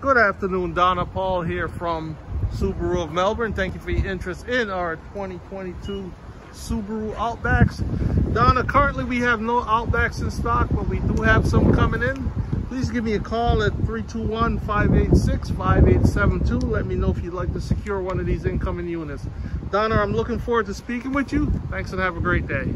Good afternoon, Donna Paul here from Subaru of Melbourne. Thank you for your interest in our 2022 Subaru Outbacks. Donna, currently we have no Outbacks in stock, but we do have some coming in. Please give me a call at 321-586-5872. Let me know if you'd like to secure one of these incoming units. Donna, I'm looking forward to speaking with you. Thanks and have a great day.